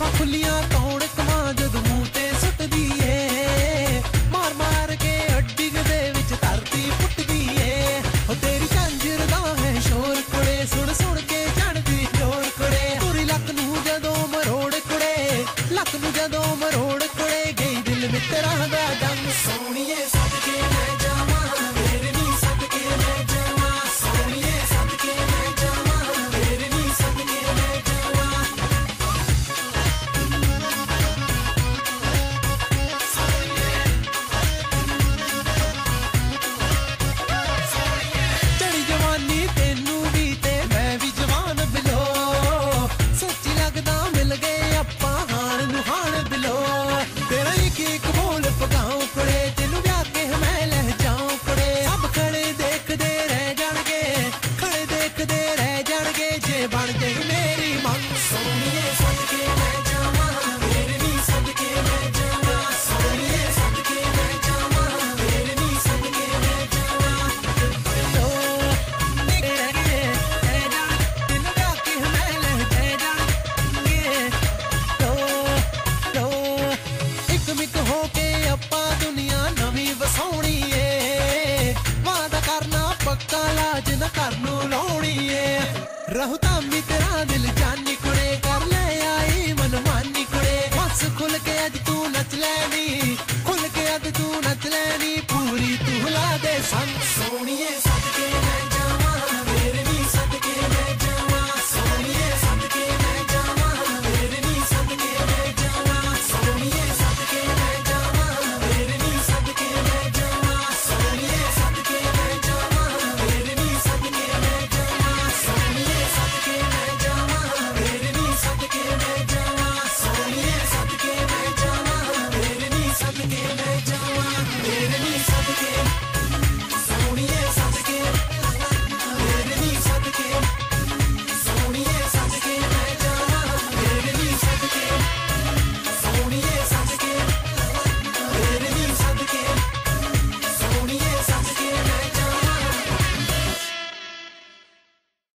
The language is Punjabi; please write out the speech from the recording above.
ਜੁਲਫਾਂ ਧਰਤੀ ਫੁੱਟਦੀ ਏ। ਤੇਰੀ ਕੰਜਰ ਦਾ ਹੈ ਸੁਣ ਸੁਣ ਕੇ ਚੜਦੀ ਜੋਰ ਕੁੜੇ। ਪੂਰੀ ਲੱਕ ਨੂੰ ਜਦੋਂ ਮਰੋੜ ਕੁੜੇ, ਲੱਕ ਨੂੰ ਜਦੋਂ ਮਰੋੜ ਕੁੜੇ, ਗਈ ਦਿਲ ਵਿੱਚ ਤੇਰਾ ਦਾ ਜੰਗ ਸੋਹਣੀ ਲਾਜ ਨਾ ਕਰ ਨੂੰ ਲਾਉਣੀ ਏ ਰਹੂ ਤਾਂ ਮੀ ਤੇਰਾ ਦਿਲ ਜਾਨੀ ਕੁੜੇ, ਕਰ ਲੈ ਆਈ ਮਨਮਾਨੀ ਕੁੜੇ। ਹੱਸ ਖੁੱਲ ਕੇ ਅੱਜ ਤੂੰ ਨੱਚ ਲੈ